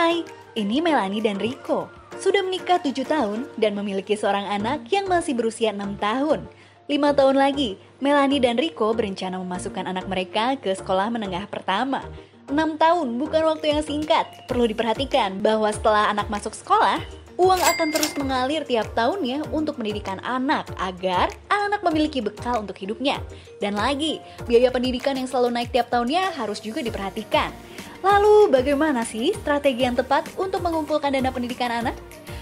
Hai, ini Melani dan Rico. Sudah menikah 7 tahun dan memiliki seorang anak yang masih berusia 6 tahun. 5 tahun lagi, Melani dan Rico berencana memasukkan anak mereka ke sekolah menengah pertama. 6 tahun bukan waktu yang singkat. Perlu diperhatikan bahwa setelah anak masuk sekolah, uang akan terus mengalir tiap tahunnya untuk pendidikan anak agar anak memiliki bekal untuk hidupnya. Dan lagi, biaya pendidikan yang selalu naik tiap tahunnya harus juga diperhatikan. Lalu bagaimana sih strategi yang tepat untuk mengumpulkan dana pendidikan anak?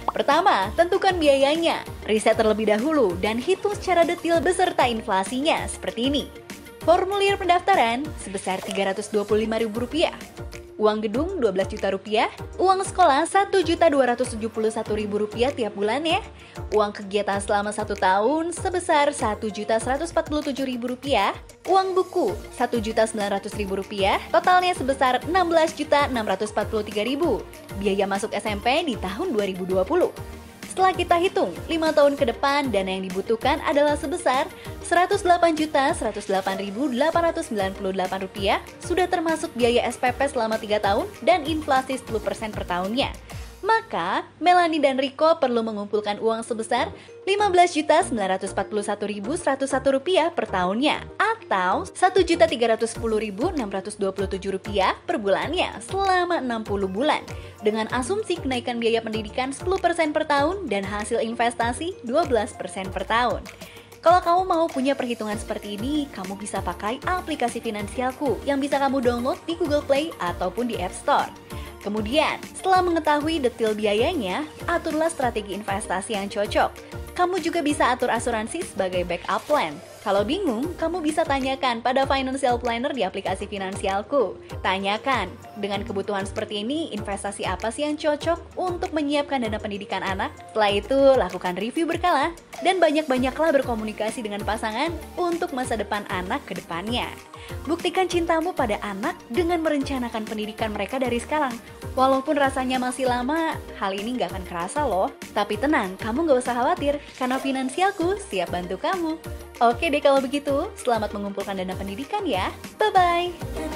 Pertama, tentukan biayanya. Riset terlebih dahulu dan hitung secara detail beserta inflasinya seperti ini. Formulir pendaftaran sebesar Rp325.000 uang gedung 12 juta rupiah, uang sekolah 1 juta 271 ribu rupiah tiap bulan ya, uang kegiatan selama satu tahun sebesar 1 juta 147 ribu rupiah, uang buku 1 juta 900 ribu rupiah, totalnya sebesar 16 juta 643 ribu, biaya masuk SMP di tahun 2020. Setelah kita hitung, 5 tahun ke depan dana yang dibutuhkan adalah sebesar Rp108.108.898 rupiah sudah termasuk biaya SPP selama 3 tahun dan inflasi 10% per tahunnya. Maka, Melani dan Riko perlu mengumpulkan uang sebesar Rp15.941.101 per tahunnya atau Rp1.310.627 per bulannya selama 60 bulan dengan asumsi kenaikan biaya pendidikan 10% per tahun dan hasil investasi 12% per tahun. Kalau kamu mau punya perhitungan seperti ini, kamu bisa pakai aplikasi Finansialku yang bisa kamu download di Google Play ataupun di App Store. Kemudian, setelah mengetahui detail biayanya, aturlah strategi investasi yang cocok. Kamu juga bisa atur asuransi sebagai backup plan. Kalau bingung, kamu bisa tanyakan pada financial planner di aplikasi Finansialku. Tanyakan, dengan kebutuhan seperti ini, investasi apa sih yang cocok untuk menyiapkan dana pendidikan anak? Setelah itu, lakukan review berkala dan banyak-banyaklah berkomunikasi dengan pasangan untuk masa depan anak ke depannya. Buktikan cintamu pada anak dengan merencanakan pendidikan mereka dari sekarang. Walaupun rasanya masih lama, hal ini nggak akan kerasa loh. Tapi tenang, kamu nggak usah khawatir, karena finansialku siap bantu kamu. Oke deh kalau begitu, selamat mengumpulkan dana pendidikan ya. Bye-bye.